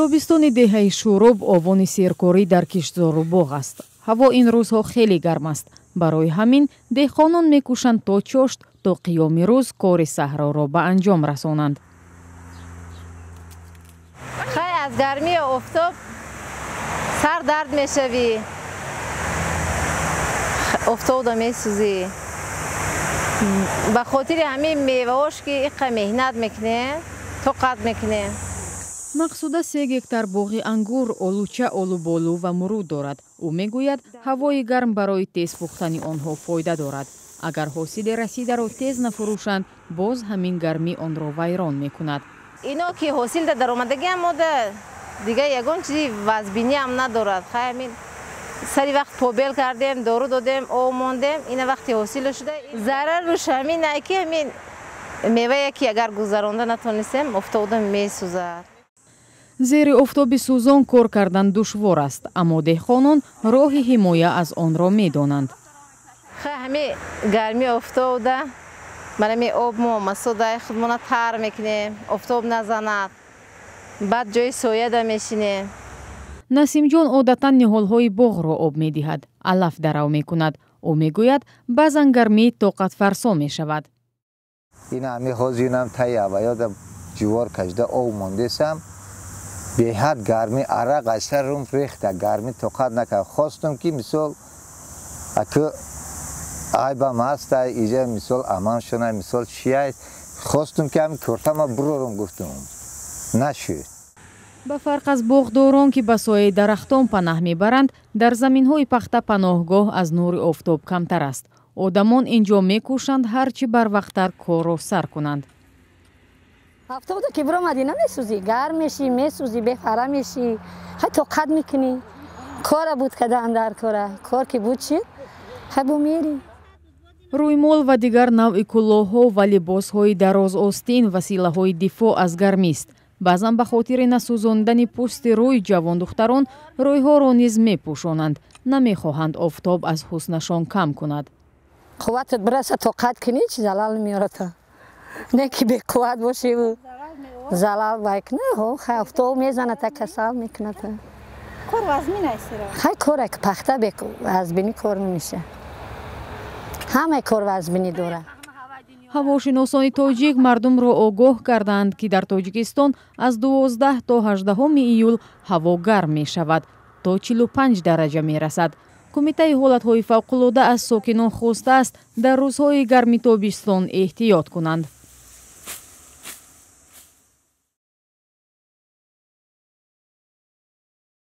тобистони деҳаи шӯроб овони серкорӣ дар киштзору боғ аст. Ҳаво ин рӯзҳо хеле гарм аст. Барои ҳамин деҳқонон мекӯшанд то чошт то қиёми рӯз кори саҳроро ба анҷом расонанд. Хай аз гармии офтоб сар дард мешавӣ. Офтобда месӯзӣ. Ба хотири ҳамин меваош ки иқа меҳнат мекунем то қад мекунем мақсуда се гектар боғи ангур олуча олуболу ва мурӯд дорад. Ӯ мегӯяд ҳавои гарм барои тез пухтани онҳо фоида дорад. Агар ҳосили расидаро тез нафурӯшанд боз ҳамин гармӣ онро вайрон мекунад. Ино ки ҳосилда даромадагиам мода дигар ягон чизи вазбиниам надорад. Хаамин сари вақт побел кардем дору додем об мондем ина вақти ҳосило шуда. Зарар руш ҳамин ай ки ҳамин мевае ки агар гузаронда натонистем офтобда месӯзад зери офтоби сӯзон кор кардан душвор аст аммо деҳқонон роҳи ҳимоя аз онро медонанд. Ҳами гарми офтобда манами об мо масодаи худмона тар мекунем офтоб назанад баъд ҷои сояда мешинем. Насимҷон одатан ниҳолҳои боғро об медиҳад алаф дарав мекунад. Ӯ мегӯяд баъзан гармӣ тоқатфарсо мешавад. Ин ҳами ҳозинам таява ёда ҷувор кажда об мондесам беҳад гармӣ арақ аз сарум рехта гармӣ тоқат накард хостум ки мисол аку айбам аста иҷа мисол амам шуна мисол чияй хостум ки ҳами куртама бурорум гуфтум. Нашуд ба фарқ аз боғдорон ки ба сояи дарахтон панаҳ мебаранд дар заминҳои пахта паноҳгоҳ аз нури офтоб камтар аст. Одамон ин ҷо мекӯшанд ҳарчи барвақттар корро сар кунанд ҳафтода ки биромадӣ намесӯзӣ гарм мешӣ месӯзӣ бефара мешӣ. ҳай тоқат мекунӣ? кора буд кадан дар кора. кор ки буд чи? ҳай бо мерӣ. Рӯймол ва дигар навъи кӯлоҳҳо ва либосҳои дарозостин василаҳои дифоъ аз гармист баъзан ба хотири насӯзондани пӯсти рӯй ҷавондухтарон рӯйҳоро низ мепӯшонанд. намехоҳанд офтоб аз ҳуснашон кам кунад. қувватат бираса тоқат кунӣ? чи залал меората не ки беқувват бошиву. Залал байкна офтоб мезаната касал мекуната хай коре ки пахта вазбинӣ кор намеша ҳамаи кор вазбинӣ дорад ҳавошиносони тоҷик мардумро огоҳ карданд ки дар тоҷикистон аз 12 то 18 июл ҳаво гарм мешавад то 45 дараҷа мерасад. Кумитаи ҳолатҳои фавқулода аз сокинон хостааст дар рӯзҳои гарми тобистон эҳтиёт кунанд